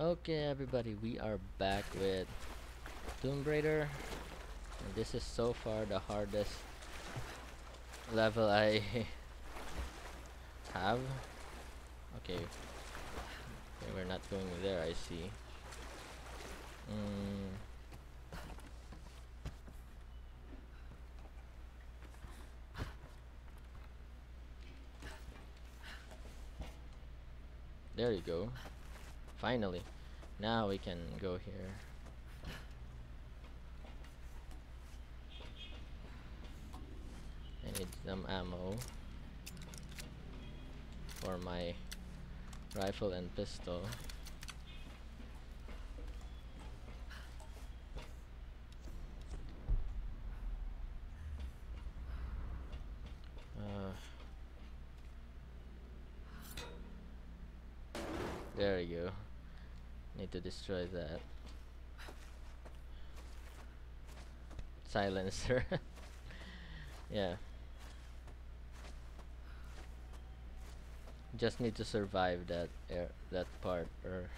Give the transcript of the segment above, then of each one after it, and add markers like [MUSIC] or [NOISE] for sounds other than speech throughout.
Okay, everybody, we are back with Tomb Raider. And this is so far the hardest level I [LAUGHS] have. Okay. okay, we're not going there, I see. Mm. There you go. Finally. Now we can go here. I need some ammo for my rifle and pistol. Uh, there you go. Need to destroy that. Silencer. [LAUGHS] yeah. Just need to survive that air that part or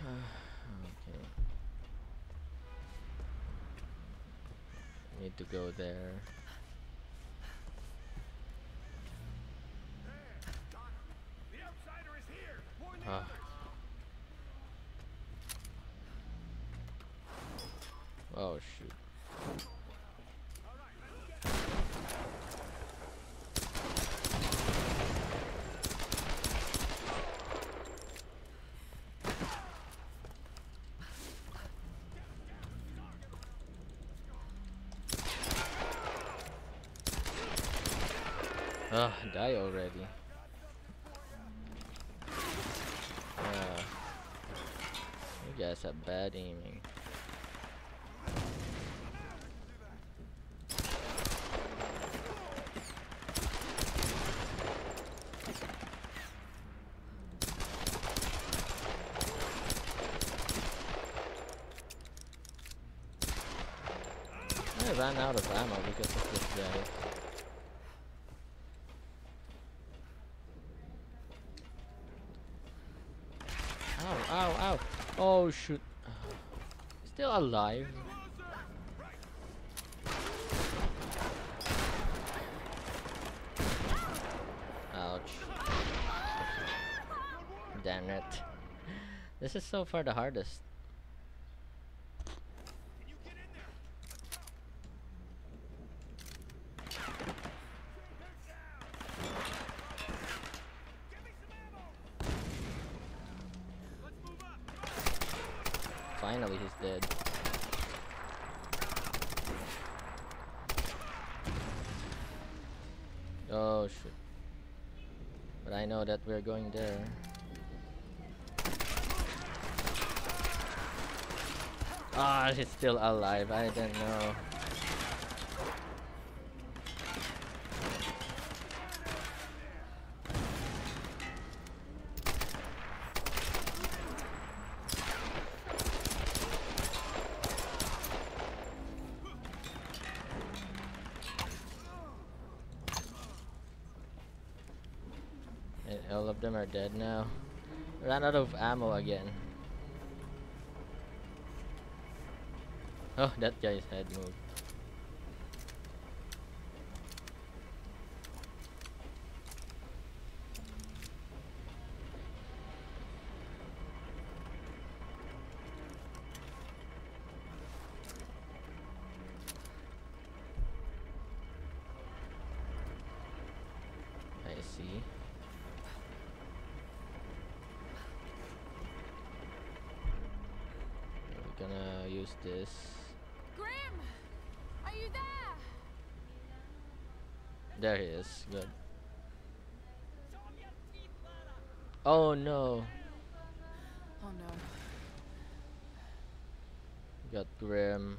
[SIGHS] okay. Need to go there. Ah. Oh shoot. Ah, die already. You guys have bad aiming. I ran out of ammo because of this guy. Ow, ow, ow. Oh, shoot. Still alive. Ouch. Damn it. This is so far the hardest. Finally, he's dead. Oh shit. But I know that we're going there. Ah, he's still alive. I don't know. All of them are dead now. Ran out of ammo again. Oh, that guy's head moved. Use this. Grim! Are you there? There he is. Good. Oh no. Oh no. Got Grim.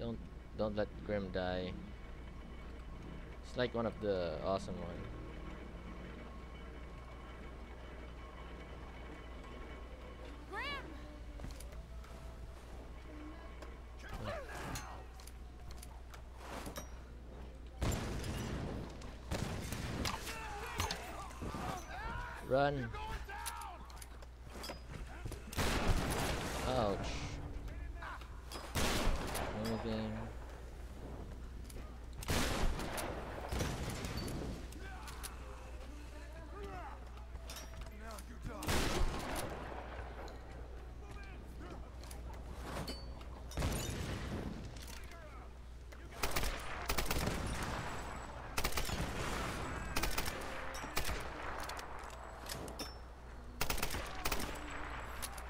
Don't don't let Grim die. It's like one of the awesome one. Run. Ouch.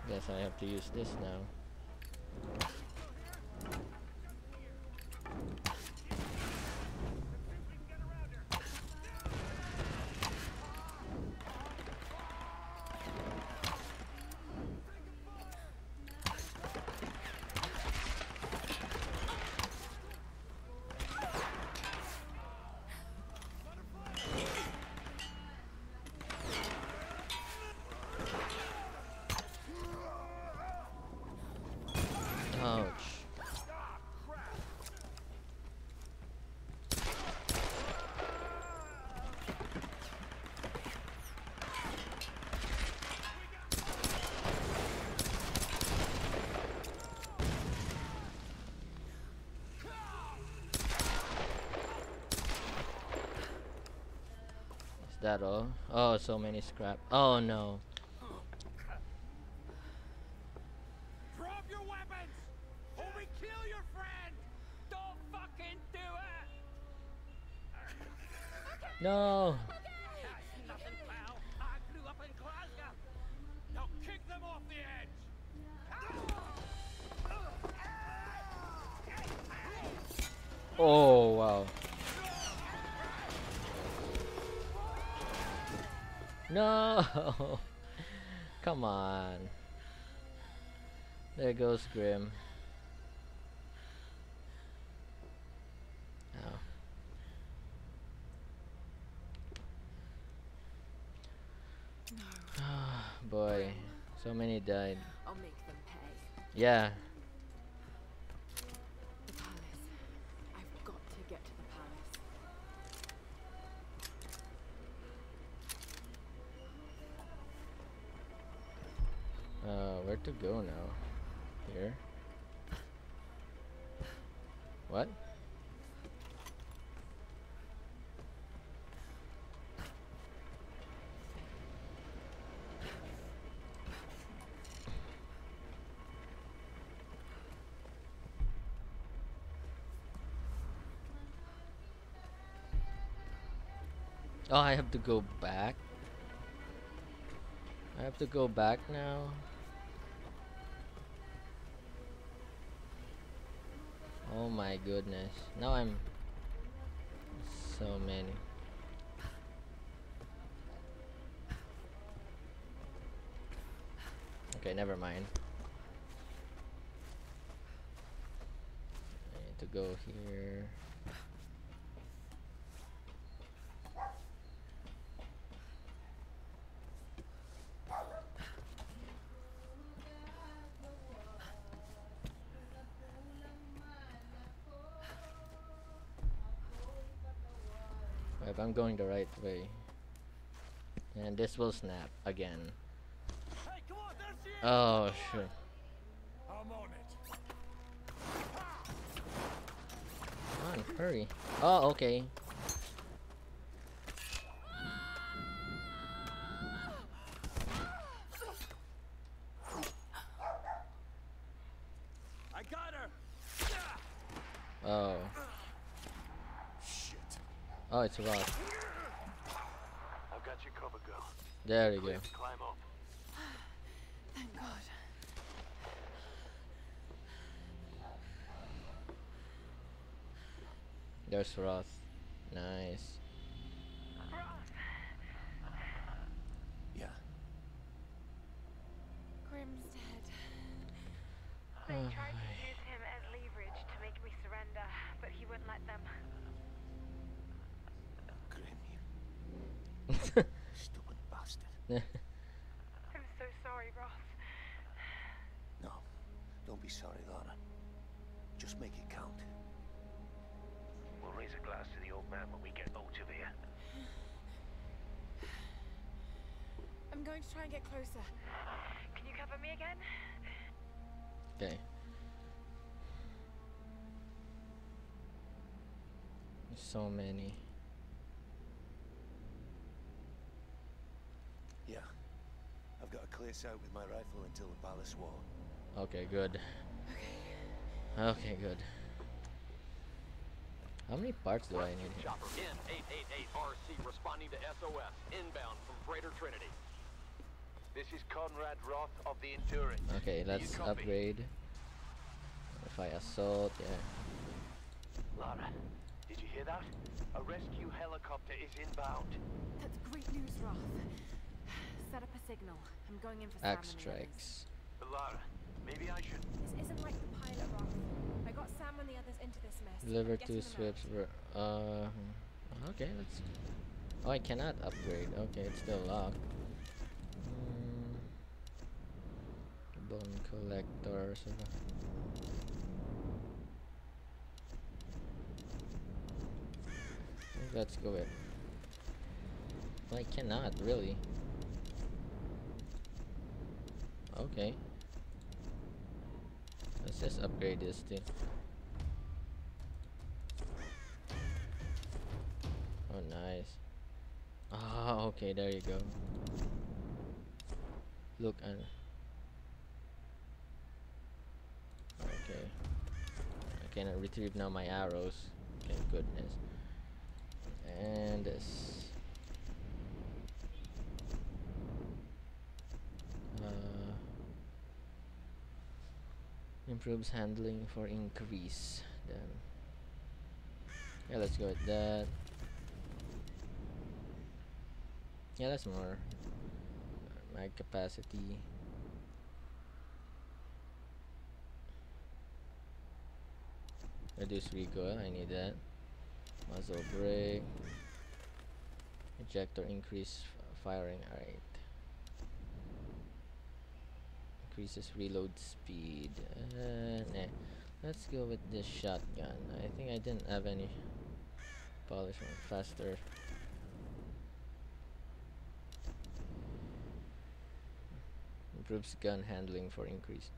Guess I have to use this now. Ouch. Is that all? Oh, so many scrap. Oh no. Drop your weapons! No. [LAUGHS] Come on. There goes Grim. Oh. [SIGHS] Boy, so many died. I'll make them pay. Yeah, where to go now? Here? What? Oh, I have to go back? I have to go back now? Oh my goodness. Now I'm so many. Okay, never mind. I need to go here. If I'm going the right way. And this will snap again. Hey, on! Oh, sure. I'm on it. Come on, hurry. Oh, okay. I got her! Oh. Shit. Oh, it's rock. I've got you covered, girl. There we go. Climb up. Thank God. There's Roth. Nice. Yeah. Grim's dead. They oh, tried to use him as leverage to make me surrender, but he wouldn't let them. Stupid bastard. [LAUGHS] I'm so sorry, Roth. No, don't be sorry, Lara. Just make it count. We'll raise a glass to the old man when we get out of here. I'm going to try and get closer. Can you cover me again? Okay. There's so many. Yeah. I've got a clear sight with my rifle until the palace wall. Okay, good. Okay, good. How many parts do I need here? Chopper N888RC responding to SOS inbound from Freighter Trinity. This is Conrad Roth of the Endurance. Okay, let's upgrade. If I assault, yeah. Lara, did you hear that? A rescue helicopter is inbound. That's great news, Roth. Set up a signal. I'm going in for Sam Axe and the others. strikes. Lara, maybe I should. This isn't like the pilot, Roth. I got Sam and the others into this mess. Deliver Getting to them switch. Uh, hmm. okay, let's. Oh, I cannot upgrade. Okay, it's still locked. Mm, bone collector. So I think Let's go with. Well, I cannot really. Okay. Let's just upgrade this thing. Oh, nice. Ah, okay, there you go. Look and. Okay. I cannot retrieve now my arrows. Thank goodness. And this. Uh, improves handling for increase. Then. Yeah, let's go with that. Yeah, that's more. Mag capacity. Reduce recoil, I need that. Muzzle brake. Ejector increase firing, alright. Increases reload speed. Uh, nah. Let's go with this shotgun. I think I didn't have any polish one faster. Improves gun handling for increase.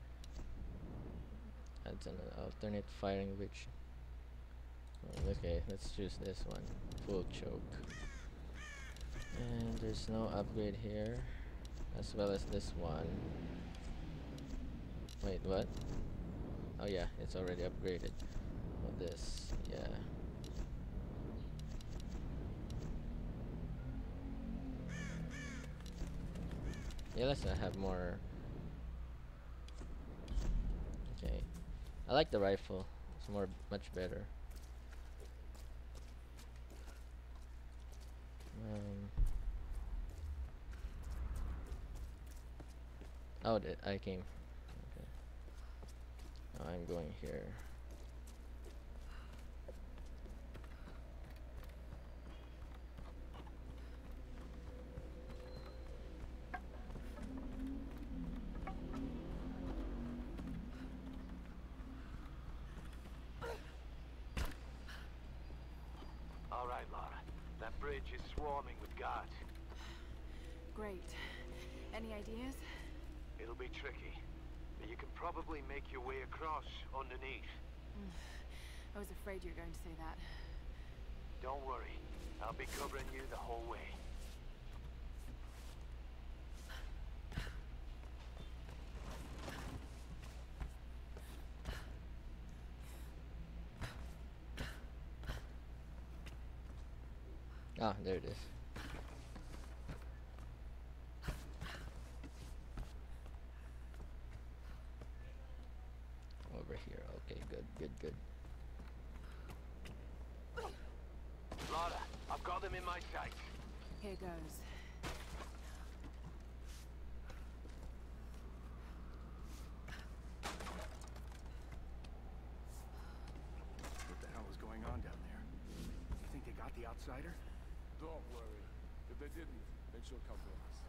Adds an alternate firing which. Oh, okay, let's choose this one. Full choke. And there's no upgrade here. As well as this one. Wait, what? Oh yeah, it's already upgraded. Oh, this, yeah. Yeah, let's uh, have more. Okay, I like the rifle. It's more, much better. Um. Oh, I came. Okay. Now I'm going here. All right, Lara. That bridge is swarming with guards. Great. Any ideas? It'll be tricky. But you can probably make your way across underneath. [SIGHS] I was afraid you were going to say that. Don't worry. I'll be covering you the whole way. Ah, there it is. Over here. Okay, good, good, good. Lara, I've got them in my sights. Here goes. What the hell is going on down there? You think they got the outsider? Don't worry. If they didn't, then she'll come to us.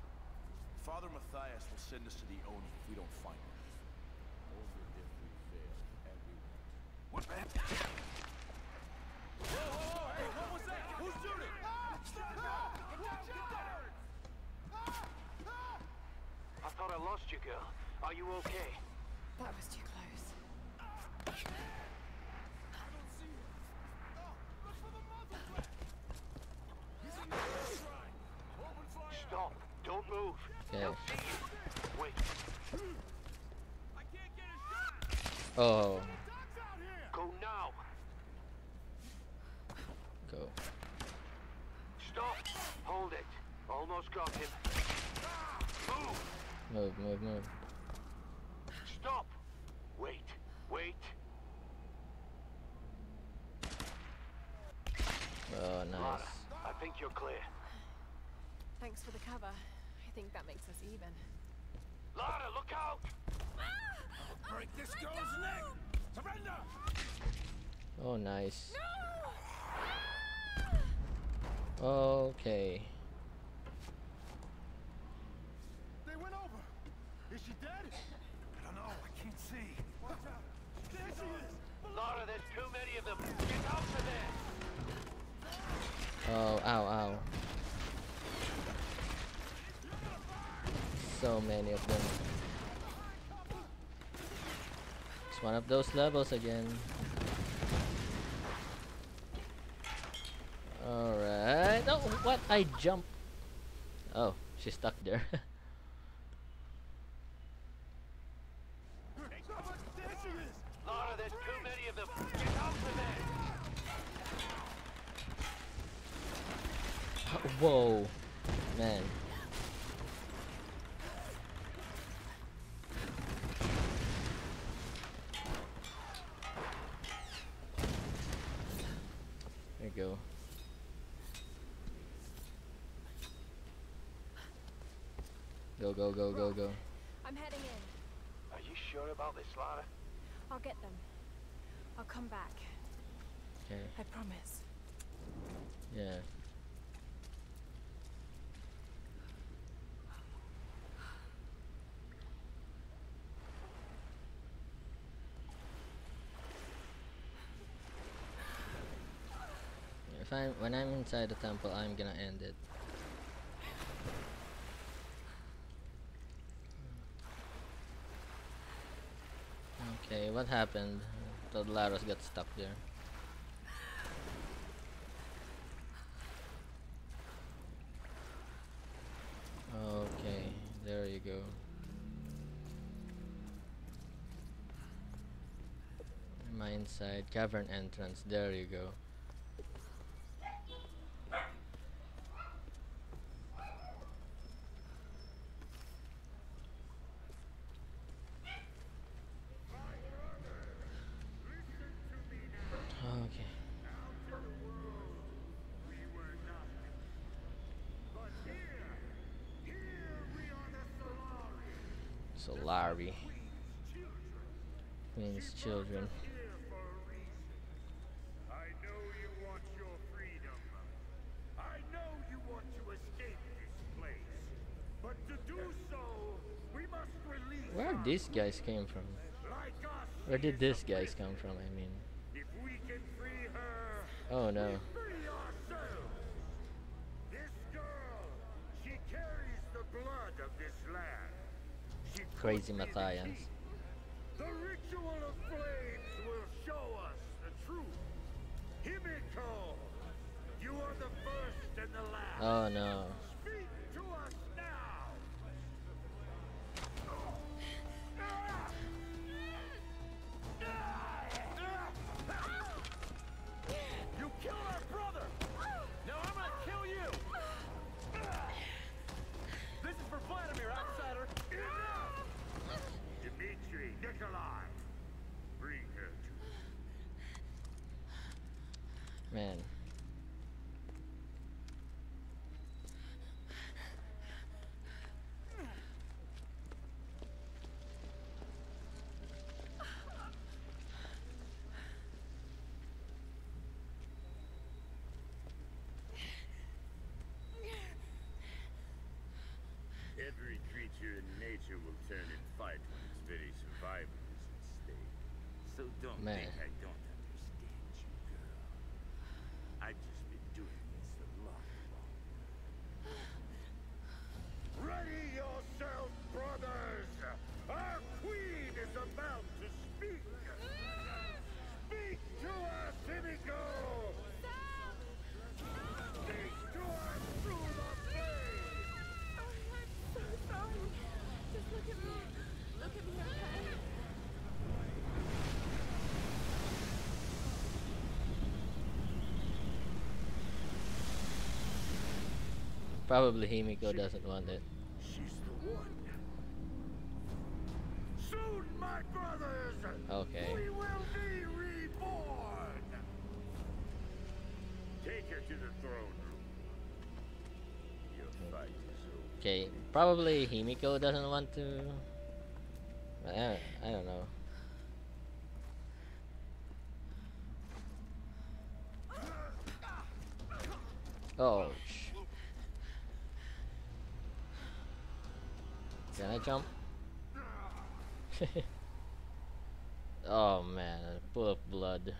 Father Mathias will send us to the Oni if we don't find him. Only if we fail, and we won't. What the heck? I thought I lost you, girl. Are you okay? That was too close. Stop. Don't move. Okay. They'll see you. Wait. Oh, Go now. go. Stop. Hold it. Almost got him. Move. Move, move, move. Stop. Wait. Wait. Oh, nice. Lara, I think you're clear. Thanks for the cover. I think that makes us even. Lara, look out! Ah! Break this girl's neck! Surrender! Oh, nice. Ah! Okay. They went over! Is she dead? I don't know, I can't see. Watch out! There she is! Lara, there's too many of them. Get out of there! Oh, ow, ow. So many of them. It's one of those levels again. Alright. Oh, what? I jump. Oh, she's stuck there. There [LAUGHS] she is! Lara, there's too many of them. Get out of there! Whoa. Man. There you go. Go, go, go, go, go. I'm heading in. Are you sure about this, Lara? I'll get them. I'll come back. Okay. I promise. Yeah. If I'm when I'm inside the temple, I'm gonna end it. Okay, what happened? The Laros got stuck there. Okay, there you go. Am I inside? Cavern entrance, there you go. Okay. Solarii. Queen's children. I know you want your freedom. I know you want to escape this place. But to do so, we must release Where these guys came from? Where did these guys come from? I mean, If we can free her, oh no. Crazy Mathias. The ritual of flames will show us the truth. Himiko, you are the first and the last. Oh no. In will turn and fight when its very survival is at stake. So don't Man. think I don't Probably Himiko doesn't want it. She's the one. Soon, my brothers, Okay. we will be reborn. Take her to the throne room. Your fight is over. Okay, probably Himiko doesn't want to. I don't, I don't know. Oh. Can I jump? [LAUGHS] oh man, full of blood.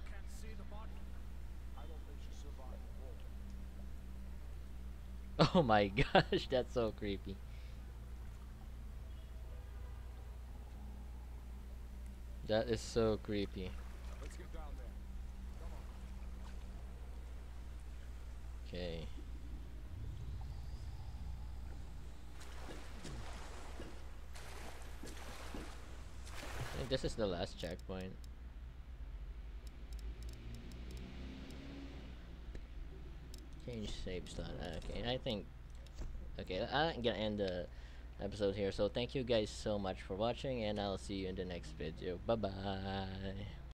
[LAUGHS] Oh my gosh, [LAUGHS] that's so creepy. That is so creepy. Okay. This is the last checkpoint. Change save slot. Ah, okay, I think. Okay, I'm gonna end the episode here. So thank you guys so much for watching, and I'll see you in the next video. Bye bye.